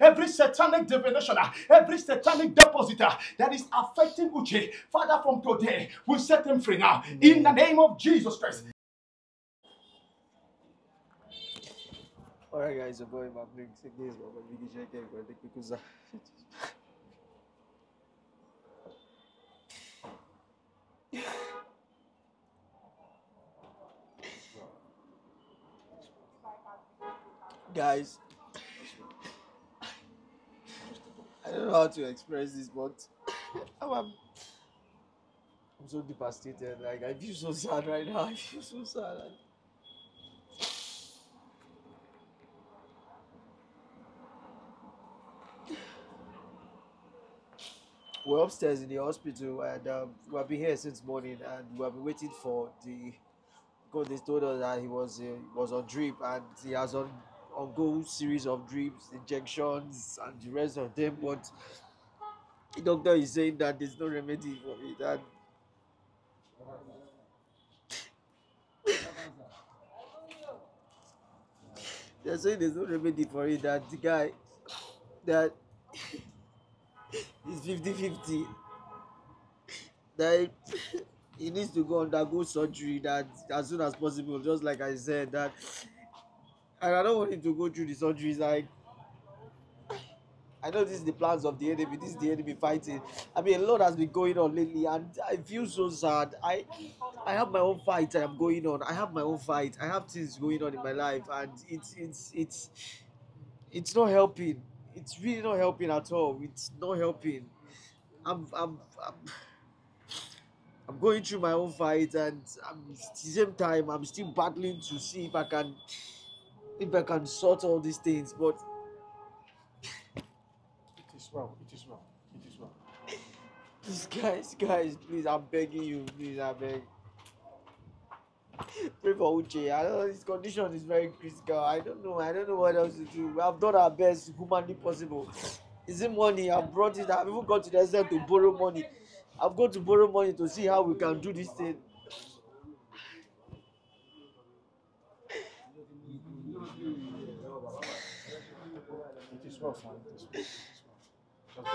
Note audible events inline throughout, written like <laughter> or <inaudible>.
every satanic divination, uh, every satanic depositor that is affecting Uche, Father, from today, we set him free now. In the name of Jesus Christ. Alright guys, your boy Maverick, take this, Baba Biggie Shake, go take because guys, I don't know how to express this, but <coughs> I'm, I'm, I'm so devastated. Like I feel so sad right now. <laughs> I feel so sad. We're upstairs in the hospital, and um, we have been here since morning, and we have been waiting for the. Because they told us that he was uh, was on drip, and he has on ongoing series of drips, injections, and the rest of them. But the doctor is saying that there's no remedy for it, <laughs> they're saying there's no remedy for it. That the guy that is 50 50 that he needs to go undergo surgery that as soon as possible just like i said that and i don't want him to go through the surgery it's like <sighs> i know this is the plans of the enemy this is the enemy fighting. I mean a lot has been going on lately and i feel so sad. I i have my own fight i am going on. I have my own fight. I have things going on in my life and it's it's it's it's not helping. It's really not helping at all. It's not helping. I'm i'm i'm, <sighs> I'm going through my own fight and I'm, at the same time i'm still battling to see if i can if i can sort all these things but It is well. It is well. It is well. <laughs> Please, guys, guys, please, I'm begging you, please, I beg. Pray for Uche. I know his condition is very critical. I don't know. I don't know what else to do. We have done our best humanly possible. Is it money? I've brought it. I've even gone to the extent to borrow money. I've gone to borrow money to see how we can do this thing. It is well, son. It is well. It is. Just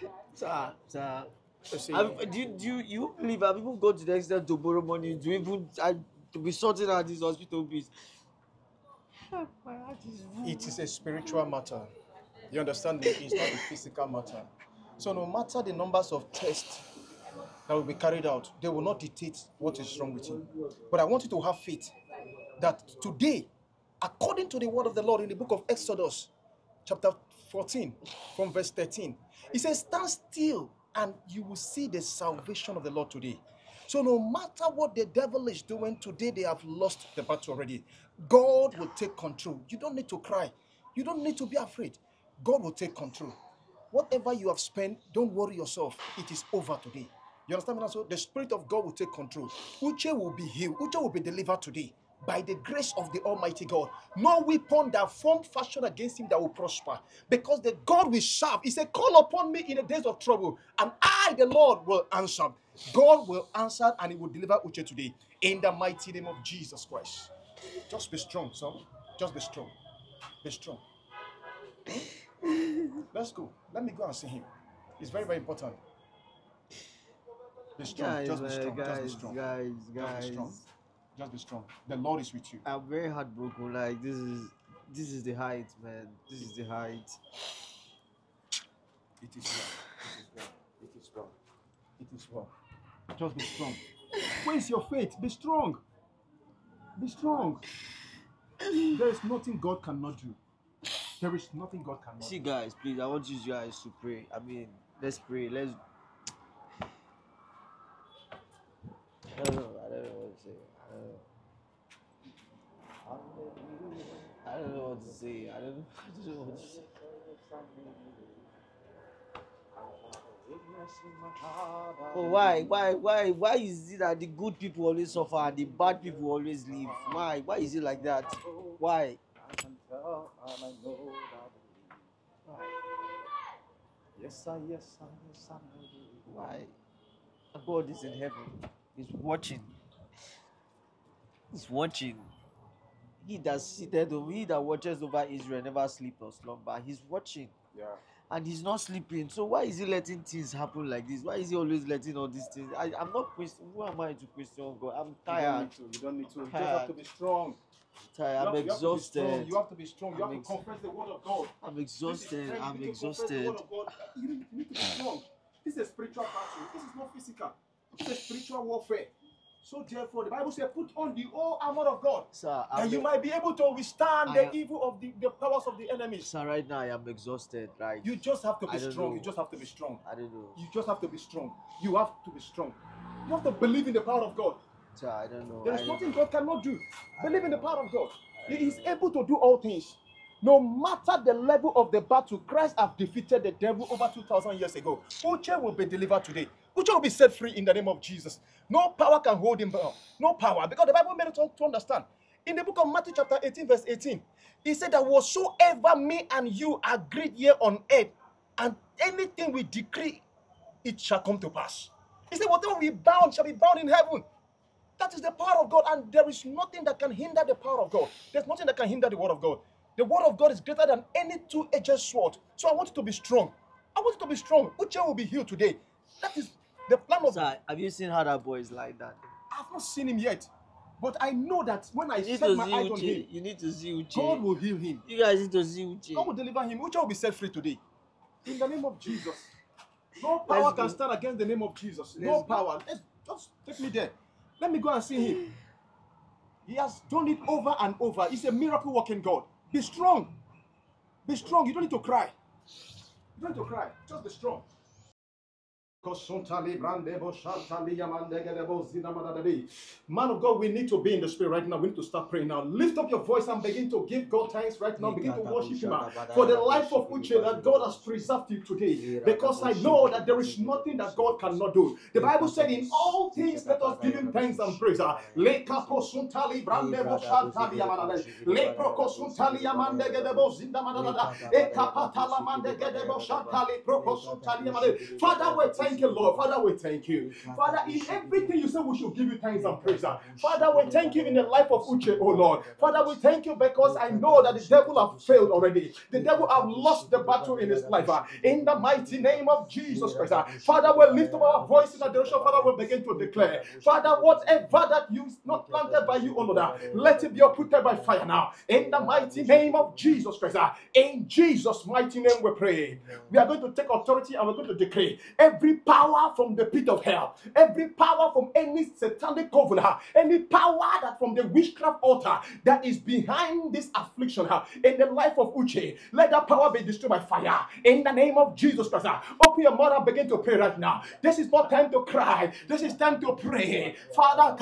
be. Sir, sir. You see, I've, do, you, do you, you believe I've even gone to the extent to borrow money to even I, to be sorting out this hospital bills? My heart is full. it is a spiritual matter. You understand me? It's not a physical matter. So no matter the numbers of tests that will be carried out, they will not dictate what is wrong with you. But I want you to have faith that today, according to the word of the Lord in the book of Exodus, chapter 14, from verse 13, it says, Stand still and you will see the salvation of the Lord today. So, no matter what the devil is doing today, they have lost the battle already. God will take control. You don't need to cry, you don't need to be afraid. God will take control. Whatever you have spent, don't worry yourself. It is over today. You understand me? So the Spirit of God will take control. Uche will be healed. Uche will be delivered today by the grace of the Almighty God. No weapon that formed fashion against him that will prosper. Because the God we serve, he said, Call upon me in the days of trouble, and I, the Lord, will answer. God will answer and he will deliver Uche today in the mighty name of Jesus Christ. Just be strong, son. Just be strong. Be strong. Let's go. Let me go and see him. It's very, very important. Be strong. Guys, Just be strong. Just be guys, strong. guys, Just be guys. strong. Just be strong. The Lord is with you. I'm very heartbroken. Like this is this is the height, man. This is the height. It is well. It is well. It is well. It is well. Just be strong. Where is your faith? Be strong. Be strong. There is nothing God cannot do. There is nothing God cannot See, do. guys, please, I want you guys to pray. I mean, let's pray. Let's. I don't know. I don't know what to say. I don't know. I what to say. I don't. I don't know what to say. But why, why, why, why is it that the good people always suffer and the bad people always live? Why, why is it like that? Why? Yes, sir. Yes, sir. Yes, sir. Why? God is in heaven. He's watching. He's watching. He that seated over, he that watches over Israel never sleep or slumber. He's watching Yeah. and he's not sleeping. So why is he letting things happen like this? Why is he always letting all these things? I, I'm not question. Who am I to question God? I'm You don't tired. need to. You don't need to. You just Tired. have to be strong. Tired. You I'm have- you have to be strong. exhausted. You have to be strong. You I'm have to ex- confess the word of God. I'm exhausted. strength. I'm You to exhausted. You you need to be strong. This is a spiritual battle. This is not physical. This is spiritual warfare. So therefore, the Bible says, "Put on the whole armor of God, Sir, and you might be able to withstand I the am- evil of the, the powers of the enemies." sir, right now I am exhausted. Right? You just have to be strong. know. You just have to be strong. I don't know. You just have to be strong. You have to be strong. You have to believe in the power of God. Sir, I don't know. There is nothing know. God cannot do. Believe in the power of God. He is able to do all things. No matter the level of the battle, Christ have defeated the devil over 2,000 years ago. Uche will be delivered today. Uche will be set free in the name of Jesus. No power can hold him bound. No power. Because the Bible made us to understand. In the book of Matthew, chapter 18, verse 18, he said that whatsoever me and you agreed here on earth, and anything we decree, it shall come to pass. He said, whatever we bound shall be bound in heaven. That is the power of God, and there is nothing that can hinder the power of God. There's nothing that can hinder the word of God. The word of God is greater than any two-edged sword. So I want you to be strong. I want you to be strong. Uche will be healed today. That is the plan of. Sir, have you seen how that boy is like that? I've not seen him yet, but I know that when I set my eyes on him, You need to see Uche. God will heal him. You guys need to see Uche. God will deliver him. Uche will be set free today. In the name of Jesus. No power Let's can go. stand against the name of Jesus. no Let's go. power. Let's just take me there. Let me go and see him. He has done it over and over. He's a miracle working God. Be strong. Be strong. You don't need to cry. You don't need to cry. Just be strong. Man of God, we need to be in the spirit right now. We need to start praying now. Lift up your voice and begin to give God thanks right now. Begin to worship Him ah, for the life of Uche that God has preserved you today. Because I know that there is nothing that God cannot do. The Bible said, In all things, let us give Him thanks and praise. Father, we thank you, Lord. Father, we thank you. Father, in everything you say, we should give you thanks and praise. Father, we thank you in the life of Uche, oh Lord. Father, we thank you because I know that the devil have failed already. The devil have lost the battle in his life. In the mighty name of Jesus Christ. Father, we lift up our voice in adoration. Father, we begin to declare. Father, whatever that you not planted by you, oh Lord, let it be uprooted by fire now. In the mighty name of Jesus Christ. In Jesus' mighty name we pray. We are going to take authority and we're going to decree every power from the pit of hell, every power from any satanic covenant, any power that from the witchcraft altar that is behind this affliction in the life of Uche, let that power be destroyed by fire in the name of Jesus Christ. Open your mouth and begin to pray right now. This is not time to cry, this is time to pray. Father.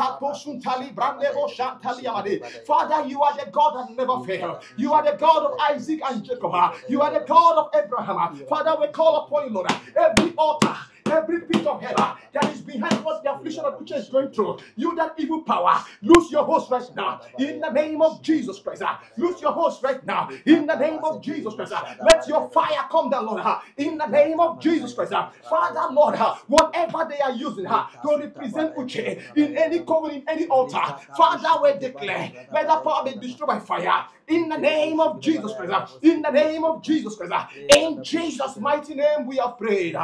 Father, you are the God that never fails. You are the God of Isaac and Jacob. You are the God of Abraham. Father, we call upon you, Lord. Every altar every pit of hell uh, that is behind what the affliction of which is going through. You that evil power, lose your host right now in the name of Jesus Christ. Ah, uh, Lose your host right now in the name of Jesus Christ. uh, Let your fire come down, Lord, in the name of Jesus Christ. Father, Lord, whatever they are using to represent Uche in any covenant, in any altar, Father, we declare, let that power be destroyed by fire in the name of Jesus Christ. In the name of Jesus Christ. In Jesus' mighty name, we have prayed.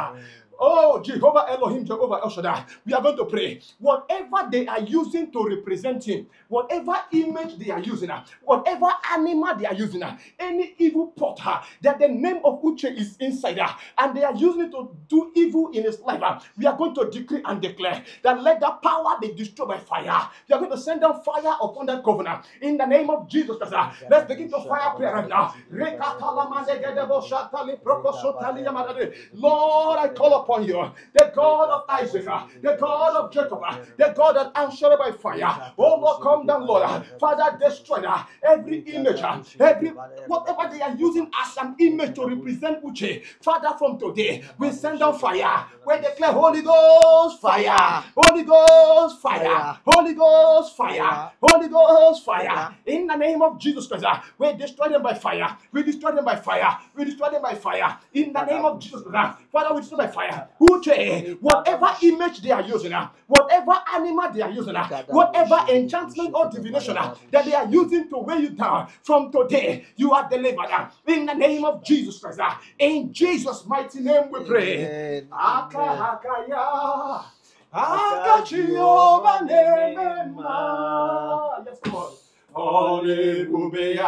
Uh. Oh, Jehovah Elohim, Jehovah El Shaddai, we are going to pray. Whatever they are using to represent Him, whatever image they are using, uh, whatever animal they are using, uh, any evil potter that the name of Uche is inside, uh, and they are using it to do evil in his life, uh, we are going to decree and declare that let that power be destroyed by fire. We are going to send down fire upon that covenant in the name of Jesus Christ. uh. Let's begin to fire prayer right now. Lord, I call upon you, the God of Isaac, the God of Jacob, the God that answered by fire. Oh Lord, come down, Lord. Father, destroy every image, every whatever they are using as an image to represent Uche. Father, from today, we send down fire. We declare Holy Ghost fire, Holy Ghost fire, Holy Ghost fire, Holy Ghost fire. In the name of Jesus Christ, we destroy them by fire. We destroy them by fire. We destroy them by fire. In the name of Jesus Christ, Father, we destroy by fire. Whatever image they are using, uh, whatever animal they are using, uh, whatever enchantment or divination uh, that they are using to weigh you down, from today you are delivered in the name of Jesus Christ. In Jesus' mighty name we pray. Amen. Aka Amen. haka ya. Aka Jehovah nema. Yes, Lord. Hallelujah.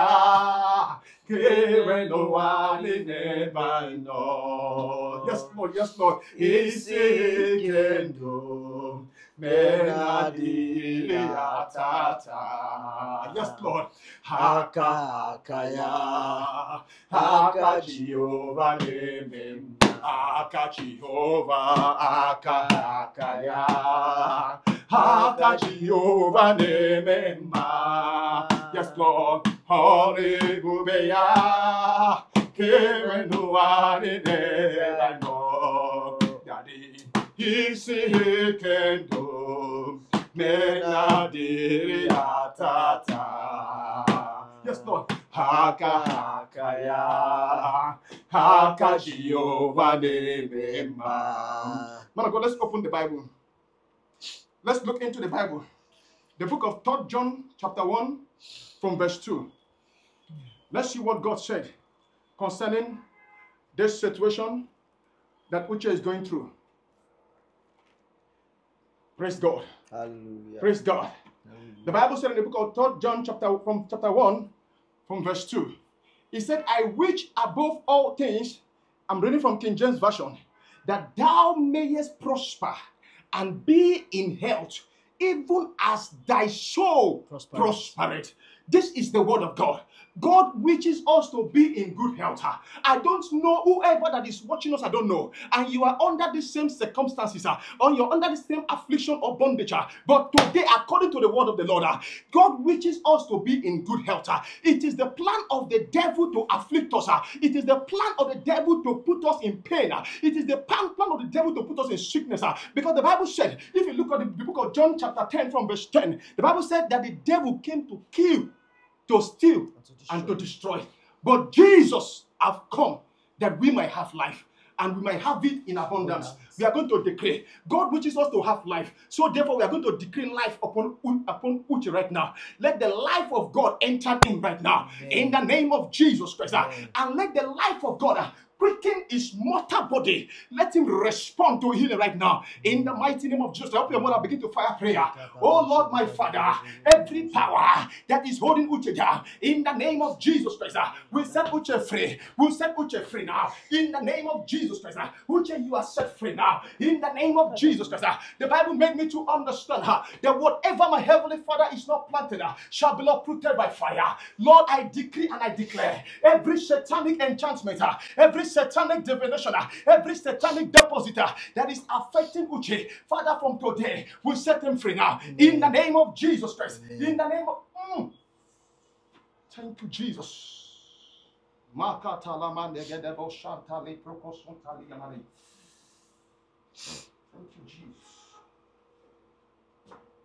Kere no one never know. Yes, Lord. Yes, Lord. Is kingdom. Menadili atata. Yes, Lord. Haka haka ya. Haka Jehovah name. Aka Jehovah. Aka haka ya. Haka Jehovah name. Yes, Lord. Hallelujah. Kere no one never know. Daddy. He's in kingdom. Menadili atata. Yes, Lord. Haka haka ya. Haka Jehovah name. Man of God, let's open the Bible. Let's look into the Bible. The book of 3 John, chapter 1, from verse 2. Let's see what God said concerning this situation that Uche is going through. Praise God. Hallelujah. Praise God. The Bible said in the book of 3 John chapter from chapter 1 from verse 2. He said, I wish above all things, I'm reading from King James Version, that thou mayest prosper and be in health, even as thy soul Prospereth. prospereth. This is the word of God. God wishes us to be in good health. ah. I don't know whoever that is watching us, I don't know. And you are under the same circumstances, ah, or you're under the same affliction or bondage. ah. But today, according to the word of the Lord, God wishes us to be in good health. It is the plan of the devil to afflict us. It is the plan of the devil to put us in pain. It is the plan, of the devil to put us in sickness. Because the Bible said, if you look at the book of John, chapter 10, from verse 10, the Bible said that the devil came to kill, to steal, and to destroy. But Jesus have come that we might have life and we might have it in abundance. We are going to decree. God wishes us to have life. So therefore, we are going to decree life upon, upon Uche right now. Let the life of God enter in right now. Amen. In the name of Jesus Christ. uh, Amen. And let the life of God uh, quicken his mortal body. Let him respond to healing right now. In the mighty name of Jesus. I hope your mother begin to fire prayer. Oh Lord, my Father, every power that is holding Uche down, in the name of Jesus Christ, we set Uche free. We set Uche free now. In the name of Jesus Christ, Uche, you are set free now. In the name of Jesus Christ, uh, the Bible made me to understand uh, that whatever my heavenly Father is not planted uh, shall be uprooted by fire. Lord, I decree and I declare every satanic enchantment, every satanic divination, every satanic depositor that is affecting Uche, Father, from today, we set him free now. In the name of Jesus Christ. In the name of. Mm. Thank you, Jesus. Makatalamandegedebo shantale prokosuntali yamani. Thank you, Jesus.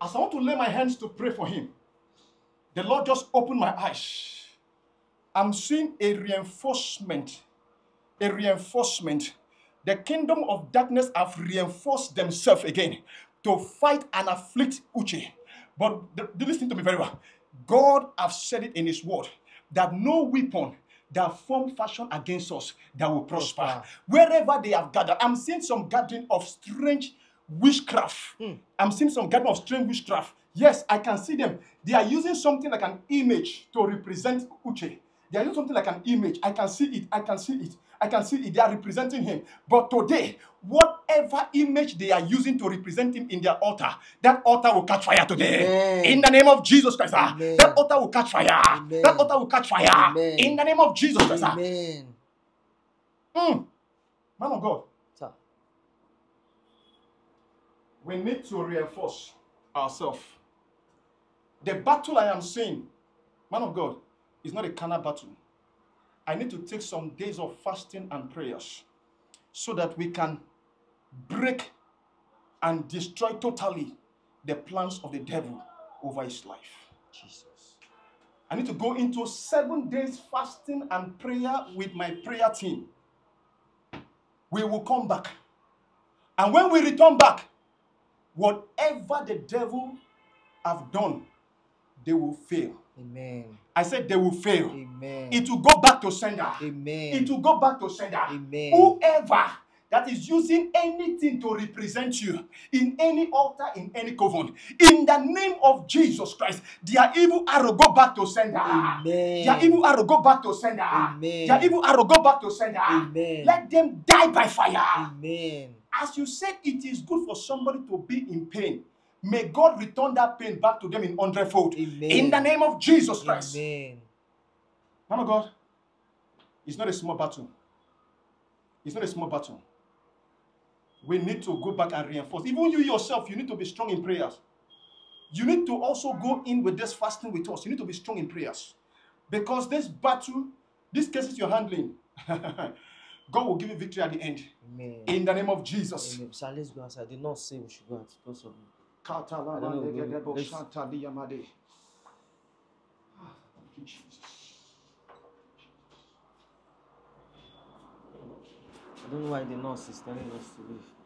As I want to lay my hands to pray for him, the Lord just opened my eyes. I'm seeing a reinforcement. A reinforcement. The kingdom of darkness have reinforced themselves again to fight and afflict Uche. But listen to me very well. God have said it in His word that no weapon that form fashion against us that will prosper. Prosper. Wherever they have gathered, I'm seeing some gathering of strange witchcraft. I'm seeing some gathering of strange witchcraft. Yes, I can see them. They are using something like an image to represent Uche. They are using something like an image. I can see it. I can see it. I can see it. They are representing him. But today, whatever image they are using to represent him in their altar, that altar will catch fire today. Amen. In the name of Jesus Christ. ah. Amen. That altar will catch fire. Amen. That altar will catch fire. Amen. In the name of Jesus Christ. ah. Amen. Mm. Man of God, Sir. we need to reinforce ourselves. The battle I am seeing, man of God, is not a carnal battle. I need to take some days of fasting and prayers so that we can break and destroy totally the plans of the devil over his life. Jesus. I need to go into seven days fasting and prayer with my prayer team. We will come back And when we return back, whatever the devil have done, they will fail. Amen. I said they will fail. Amen. It will go back to sender. Amen. It will go back to sender. Amen. Whoever that is using anything to represent you in any altar, in any covenant, in the name of Jesus Christ, their evil arrow go back to sender. Amen. Their evil arrow go back to sender. Amen. Their evil arrow go back to sender. Amen. Let them die by fire. Amen. As you said, it is good for somebody to be in pain. May God return that pain back to them in hundredfold. Amen. In the name of Jesus Christ. Amen. Man of God, it's not a small battle. It's not a small battle. We need to go back and reinforce. Even you yourself, you need to be strong in prayers. You need to also go in with this fasting with us. You need to be strong in prayers. Because this battle, these cases you're handling, <laughs> God will give you victory at the end. Amen. In the name of Jesus. Amen. Sir, let's go outside. I did not say we should go out because of Katalama Shantaliyamade. Ah, thank you, Jesus. I don't know why the nurse is telling us to leave.